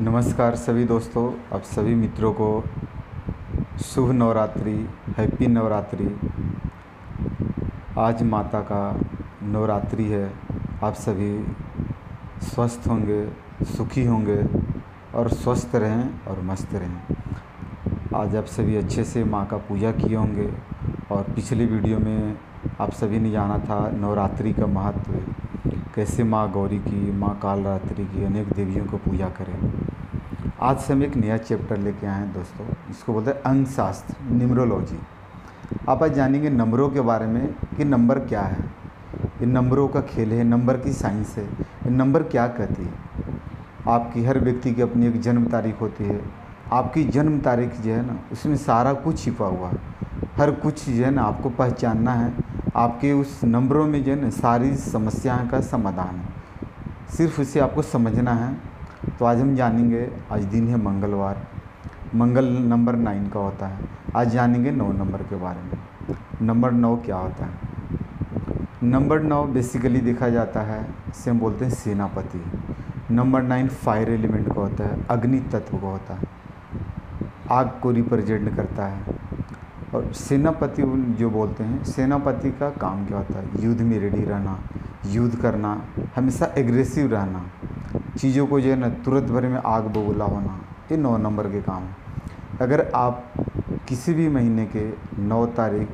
नमस्कार सभी दोस्तों, आप सभी मित्रों को शुभ नवरात्रि, हैप्पी नवरात्रि। आज माता का नवरात्रि है। आप सभी स्वस्थ होंगे, सुखी होंगे और स्वस्थ रहें और मस्त रहें। आज आप सभी अच्छे से माँ का पूजा किए होंगे और पिछले वीडियो में आप सभी ने जाना था नवरात्रि का महत्व, कैसे माँ गौरी की, माँ कालरात्रि की अनेक देवियों को पूजा करें। आज से हम एक नया चैप्टर लेके आए हैं दोस्तों इसको बोलते हैं अंक शास्त्र न्यूमरोलॉजी आप आज जानेंगे नंबरों के बारे में कि नंबर क्या है। ये नंबरों का खेल है, नंबर की साइंस है, ये नंबर क्या कहती है। आपकी हर व्यक्ति की अपनी एक जन्म तारीख होती है। आपकी जन्म तारीख जो है ना, उसमें सारा कुछ छिपा हुआ है। हर कुछ जो है ना आपको पहचानना है। आपके उस नंबरों में जो है ना सारी समस्याओं का समाधान है। सिर्फ़ उसे आपको समझना है तो आज हम जानेंगे, आज दिन है मंगलवार। मंगल नंबर नाइन का होता है। आज जानेंगे नौ नंबर के बारे में। नंबर नौ क्या होता है? नंबर नौ बेसिकली देखा जाता है, इसे हम बोलते हैं सेनापति। नंबर नाइन फायर एलिमेंट का होता है, अग्नि तत्व का होता है। आग को रिप्रेजेंट करता है। और सेनापति जो बोलते हैं, सेनापति का काम क्या होता है? युद्ध में रेडी रहना, युद्ध करना, हमेशा एग्रेसिव रहना। चीज़ों को जो है ना तुरंत भर में आग बबूला होना, ये नौ नंबर के काम अगर आप किसी भी महीने के नौ तारीख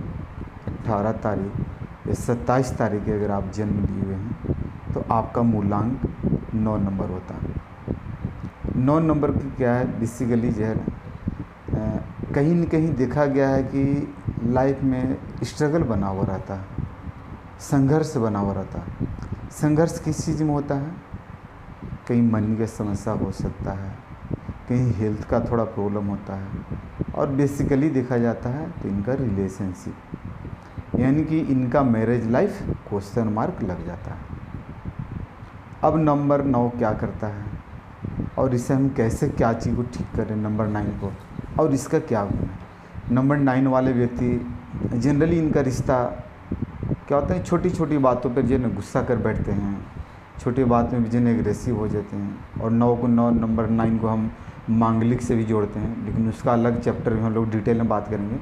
अट्ठारह तारीख या सत्ताईस तारीख के अगर आप जन्म लिए हुए हैं तो आपका मूलांक नौ नंबर होता है। नौ नंबर की क्या है? बेसिकली जो है कहीं न कहीं देखा गया है कि लाइफ में स्ट्रगल बना हुआ रहता है, संघर्ष बना हुआ रहता है। संघर्ष किस चीज़ में होता है? कहीं मन का समस्या हो सकता है, कहीं हेल्थ का थोड़ा प्रॉब्लम होता है और बेसिकली देखा जाता है तो इनका रिलेशनशिप यानी कि इनका मैरिज लाइफ क्वेश्चन मार्क लग जाता है। अब नंबर नौ क्या करता है और इसे हम कैसे क्या चीज़ को ठीक करें नंबर नाइन को और इसका क्या गुण है? नंबर नाइन वाले व्यक्ति जनरली इनका रिश्ता क्या होता है छोटी छोटी बातों पर जो गुस्सा कर बैठते हैं छोटी बात में भी जिन एग्रेसिव हो जाते हैं और नौ को नौ नंबर नाइन को हम मांगलिक से भी जोड़ते हैं, लेकिन उसका अलग चैप्टर में हम लोग डिटेल में बात करेंगे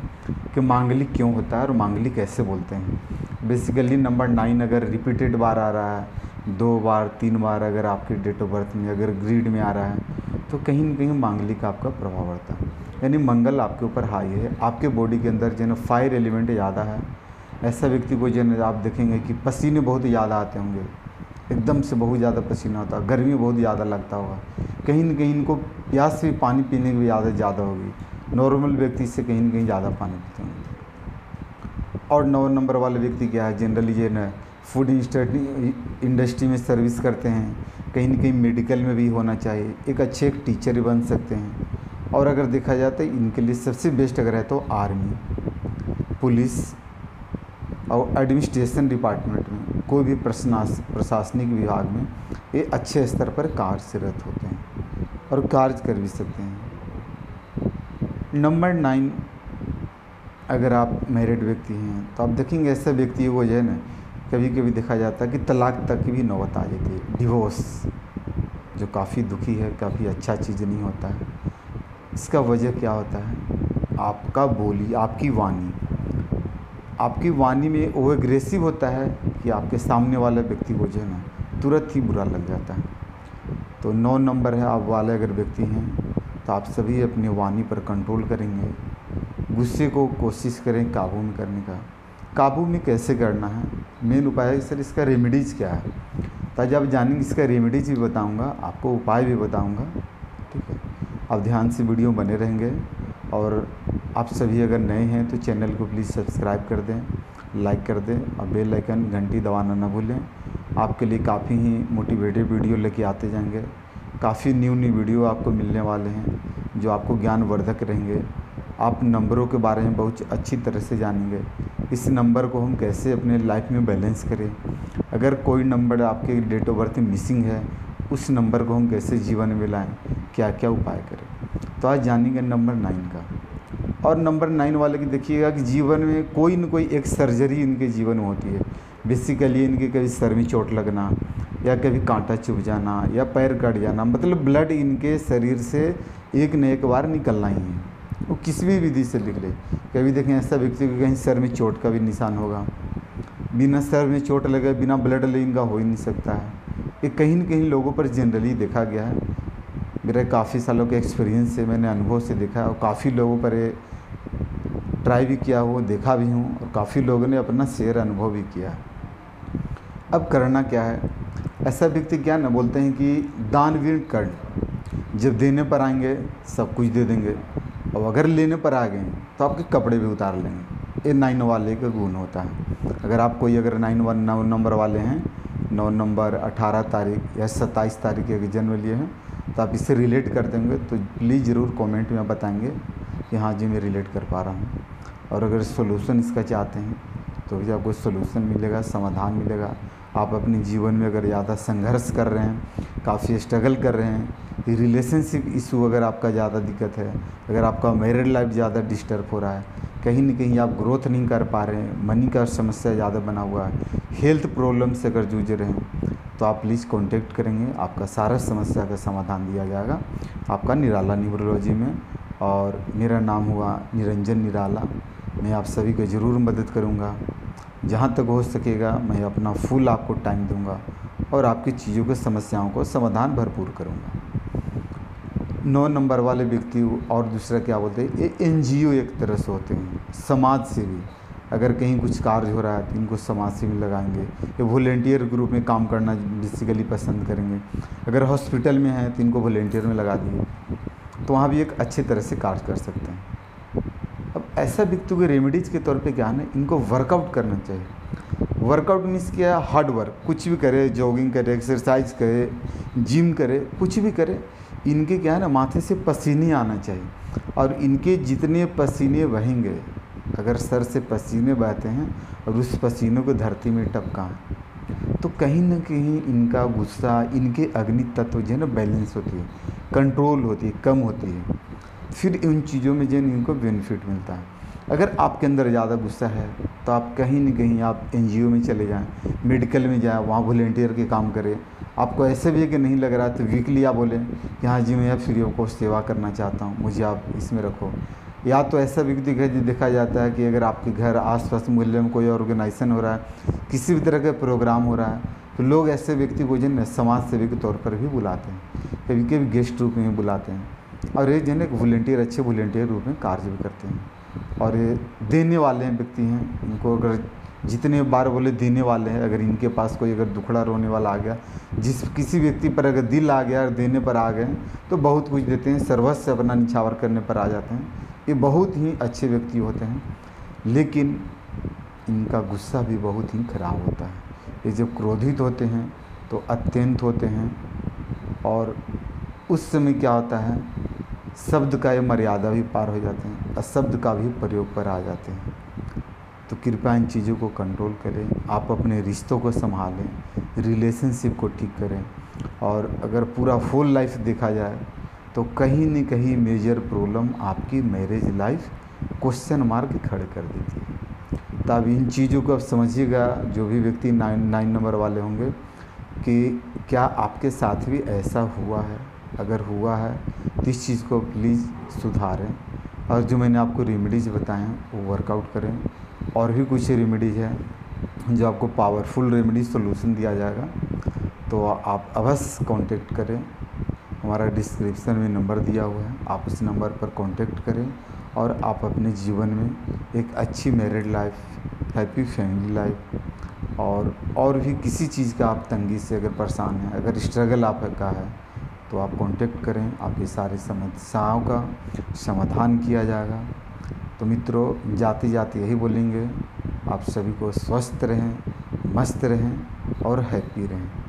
कि मांगलिक क्यों होता है और मांगलिक कैसे बोलते हैं। बेसिकली नंबर नाइन अगर रिपीटेड बार आ रहा है, दो बार, तीन बार अगर आपके डेट ऑफ़ बर्थ में, अगर ग्रीड में आ रहा है तो कहीं ना कहीं मांगलिक आपका प्रभाव पड़ता है। यानी मंगल आपके ऊपर हाई है, आपके बॉडी के अंदर जो फायर एलिमेंट ज़्यादा है, ऐसा व्यक्ति को जो आप देखेंगे कि पसीने बहुत ज़्यादा आते होंगे। एकदम से बहुत ज़्यादा पसीना होता है, गर्मी बहुत ज़्यादा लगता होगा। कहीं न कहीं इनको प्यास से पानी पीने की आदत ज़्यादा होगी। नॉर्मल व्यक्ति से कहीं न कहीं ज़्यादा पानी पीते होंगे। और नौ नंबर वाले व्यक्ति क्या है जनरली ये ना फ़ूड इंडस्ट्री में सर्विस करते हैं। कहीं न कहीं मेडिकल में भी होना चाहिए। एक अच्छे एक टीचर बन सकते हैं। और अगर देखा जाए तो इनके लिए सबसे बेस्ट अगर है तो आर्मी पुलिस और एडमिनिस्ट्रेशन डिपार्टमेंट में, कोई भी प्रशासनिक विभाग में, ये अच्छे स्तर पर कार्यरत होते हैं और कार्य कर भी सकते हैं। नंबर नाइन, अगर आप मैरिड व्यक्ति हैं तो आप देखेंगे ऐसे व्यक्ति वो जो है ना कभी कभी देखा जाता है कि तलाक तक की भी नौबत आ जाती है। डिवोर्स जो काफ़ी दुखी है, काफ़ी अच्छा चीज़ नहीं होता। है इसका वजह क्या होता है? आपका बोली, आपकी वाणी। आपकी वाणी में वो एग्रेसिव होता है कि आपके सामने वाला व्यक्ति को जो है ना, तुरंत ही बुरा लग जाता है। तो नौ नंबर है, आप वाले अगर व्यक्ति हैं तो आप सभी अपनी वाणी पर कंट्रोल करेंगे। गुस्से को कोशिश करें काबू में करने का। काबू में कैसे करना है? मेन उपाय है सर, इसका रेमेडीज़ क्या है? ताकि आप जानेंगे, इसका रेमेडीज भी बताऊँगा, आपको उपाय भी बताऊँगा, ठीक है? आप ध्यान से वीडियो बने रहेंगे। और आप सभी अगर नए हैं तो चैनल को प्लीज़ सब्सक्राइब कर दें, लाइक कर दें और बेल आइकन घंटी दबाना ना भूलें। आपके लिए काफ़ी ही मोटिवेटेड वीडियो लेके आते जाएँगे। काफ़ी न्यू न्यू वीडियो आपको मिलने वाले हैं, जो आपको ज्ञानवर्धक रहेंगे। आप नंबरों के बारे में बहुत अच्छी तरह से जानेंगे। इस नंबर को हम कैसे अपने लाइफ में बैलेंस करें? अगर कोई नंबर आपके डेट ऑफ़ बर्थ मिसिंग है, उस नंबर को हम कैसे जीवन में लाएँ? क्या क्या उपाय करें? तो आज जानेंगे नंबर नाइन का। और नंबर नाइन वाले की देखिएगा कि जीवन में कोई न कोई एक सर्जरी इनके जीवन में होती है। बेसिकली इनके कभी सर में चोट लगना या कभी कांटा चुभ जाना या पैर कट जाना मतलब ब्लड इनके शरीर से एक न एक बार निकलना ही है। वो किसी भी विधि से निकले। कभी देखें ऐसा व्यक्ति को कहीं सर में चोट का भी निशान होगा। बिना सर में चोट लगे, बिना ब्लड ले इनका हो ही नहीं सकता है। ये कहीं न कहीं लोगों पर जनरली देखा गया है। मेरे काफ़ी सालों के एक्सपीरियंस से मैंने अनुभव से देखा और काफ़ी लोगों पर ये ट्राई भी किया हो देखा भी हूँ और काफ़ी लोगों ने अपना शेयर अनुभव भी किया अब करना क्या है? ऐसा व्यक्ति क्या ना बोलते हैं कि दानवीर कर्ण। जब देने पर आएँगे, सब कुछ दे देंगे। और अगर लेने पर आ गए तो आपके कपड़े भी उतार लेंगे। ये नाइन वाले का गुण होता है। अगर आप कोई अगर नाइन वन, नौ नंबर वाले हैं, नौ नंबर अठारह तारीख या सत्ताईस तारीख के जन्म लिए हैं तो आप इससे रिलेट कर देंगे तो प्लीज़ ज़रूर कमेंट में बताएँगे कि हाँ जी मैं रिलेट कर पा रहा हूँ। और अगर सोल्यूशन इसका चाहते हैं तो भी आपको सोल्यूशन मिलेगा, समाधान मिलेगा। आप अपने जीवन में अगर ज़्यादा संघर्ष कर रहे हैं, काफ़ी स्ट्रगल कर रहे हैं रिलेशनशिप इशू अगर आपका ज़्यादा दिक्कत है, अगर आपका मैरिड लाइफ ज़्यादा डिस्टर्ब हो रहा है, कहीं ना कहीं आप ग्रोथ नहीं कर पा रहे हैं, मनी का समस्या ज़्यादा बना हुआ है, हेल्थ प्रॉब्लम से अगर जूझ रहे हैं तो आप प्लीज़ कांटेक्ट करेंगे। आपका सारा समस्या का समाधान दिया जाएगा। आपका निराला न्यूरोलॉजी में और मेरा नाम हुआ निरंजन निराला। मैं आप सभी को ज़रूर मदद करूँगा। जहाँ तक हो सकेगा, मैं अपना फुल आपको टाइम दूँगा और आपकी चीज़ों के समस्याओं को समाधान भरपूर करूँगा। नौ नंबर वाले व्यक्ति और दूसरा क्या बोलते हैं? ये एन एक तरह से होते हैं। समाज सेवी अगर कहीं कुछ कार्य हो रहा है तो इनको समाज सेवी लगाएँगे। ये वॉलेंटियर ग्रुप में काम करना बेसिकली पसंद करेंगे। अगर हॉस्पिटल में है तो इनको वॉलेंटियर में लगा दिए। तो वहाँ भी एक अच्छे तरह से कार्य कर सकते हैं। अब ऐसा व्यक्ति को रेमेडीज़ के तौर पे क्या है इनको वर्कआउट करना चाहिए। वर्कआउट मीन्स क्या है? हार्ड वर्क कुछ भी करे जॉगिंग करे एक्सरसाइज करे जिम करे, कुछ भी करे, इनके क्या है ना, माथे से पसीने आना चाहिए। और इनके जितने पसीने बहेंगे अगर सर से पसीने बहते हैं और उस पसीनों को धरती में टपका तो कहीं ना कहीं इनका गुस्सा, इनके अग्नि तत्व जो है ना बैलेंस होती है, कंट्रोल होती है, कम होती है। फिर इन चीज़ों में जो है इनको बेनिफिट मिलता है। अगर आपके अंदर ज़्यादा गुस्सा है तो आप कहीं ना कहीं आप एन में चले जाएँ, मेडिकल में जाएँ, वहाँ वॉल्टियर के काम करें। आपको ऐसे भी है कि नहीं लग रहा तो वीकली आप बोलें कि हाँ जी मैं फ्री ऑफ़ कॉस्ट सेवा करना चाहता हूँ, मुझे आप इसमें रखो। या तो ऐसा है देखा जाता है कि अगर आपके घर आसपास मूल्य में कोई ऑर्गेनाइजेशन हो रहा है, किसी भी तरह का प्रोग्राम हो रहा है तो लोग ऐसे व्यक्ति को जिन समाज सेवी के तौर पर भी बुलाते हैं कभी कभी गेस्ट रूप में भी बुलाते हैं, और ये जन एक वॉल्टियर अच्छे वॉल्टियर रूप में कार्य भी करते हैं। और ये देने वाले हैं व्यक्ति हैं, इनको अगर जितने बार बोले देने वाले हैं, अगर इनके पास कोई अगर दुखड़ा रोने वाला आ गया, जिस किसी व्यक्ति पर अगर दिल आ गया और देने पर आ गए तो बहुत कुछ देते हैं, सर्वस्व अपना निछावर करने पर आ जाते हैं। ये बहुत ही अच्छे व्यक्ति होते हैं, लेकिन इनका गुस्सा भी बहुत ही खराब होता है। ये जब क्रोधित होते हैं तो अत्यंत होते हैं, और उस समय क्या होता है, शब्द का ये मर्यादा भी पार हो जाते हैं, अशब्द का भी प्रयोग पर आ जाते हैं। तो कृपया इन चीज़ों को कंट्रोल करें, आप अपने रिश्तों को संभालें रिलेशनशिप को ठीक करें, और अगर पूरा फुल लाइफ देखा जाए तो कहीं न कहीं मेजर प्रॉब्लम आपकी मैरिज लाइफ क्वेश्चन मार्क खड़े कर देती है। तो अब इन चीज़ों को अब समझिएगा, जो भी व्यक्ति नाइन नाइन नंबर वाले होंगे, कि क्या आपके साथ भी ऐसा हुआ है? अगर हुआ है तो इस चीज़ को प्लीज़ सुधारें। और जो मैंने आपको रेमेडीज़ बताए हैं, वो वर्कआउट करें। और भी कुछ रेमेडीज़ है, जो आपको पावरफुल रेमेडीज सोल्यूशन दिया जाएगा तो आप अवश्य कांटेक्ट करें। हमारा डिस्क्रिप्शन में नंबर दिया हुआ है। आप उस नंबर पर कांटेक्ट करें और आप अपने जीवन में एक अच्छी married life happy family life और और भी किसी चीज़ का आप तंगी से अगर परेशान हैं, अगर स्ट्रगल आपका है तो आप कांटेक्ट करें। आपकी सारी समस्याओं का समाधान किया जाएगा। तो मित्रों जाते जाते यही बोलेंगे, आप सभी को स्वस्थ रहें, मस्त रहें और हैप्पी रहें।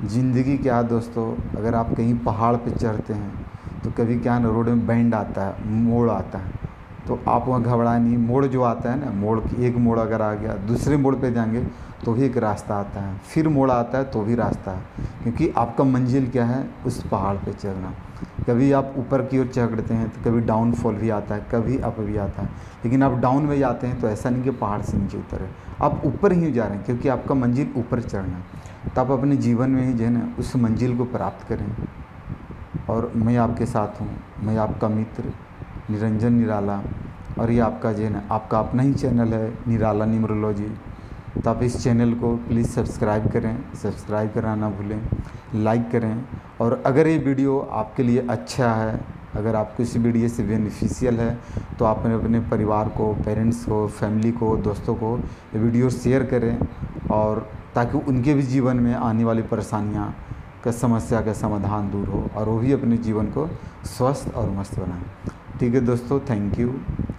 ज़िंदगी क्या दोस्तों, अगर आप कहीं पहाड़ पे चढ़ते हैं तो कभी क्या ना, रोड में बैंड आता है, मोड़ आता है। तो आप वहाँ घबराए नहीं, मोड़ जो आता है ना, मोड़ एक मोड़ अगर आ गया, दूसरे मोड़ पे जाएँगे तो भी एक रास्ता आता है। फिर मोड़ आता है तो भी रास्ता है। क्योंकि आपका मंजिल क्या है, उस पहाड़ पे चढ़ना। कभी आप ऊपर की ओर चढ़ते हैं तो कभी डाउनफॉल भी आता है, कभी अप भी आता है। लेकिन आप डाउन में जाते हैं तो ऐसा नहीं कि पहाड़ से नीचे उतर है। आप ऊपर ही जा रहे हैं, क्योंकि आपका मंजिल ऊपर चढ़ना है। तो आप अपने जीवन में ही जो है ना, उस मंजिल को प्राप्त करें। और मैं आपके साथ हूँ, मैं आपका मित्र, निरंजन निराला, और ये आपका जो है ना, आपका अपना ही चैनल है, निराला न्यूमरोलॉजी तो आप इस चैनल को प्लीज़ सब्सक्राइब करें, सब्सक्राइब करना ना भूलें, लाइक करें। और अगर ये वीडियो आपके लिए अच्छा है, अगर आपको इस वीडियो से बेनिफिशियल है तो आप अपने परिवार को, पेरेंट्स को, फैमिली को, दोस्तों को ये वीडियो शेयर करें। और ताकि उनके भी जीवन में आने वाली परेशानियाँ का समस्या का समाधान दूर हो और वो भी अपने जीवन को स्वस्थ और मस्त बनाएँ। ठीक है दोस्तों थैंक यू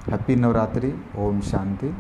हैप्पी नवरात्रि ओम शांति.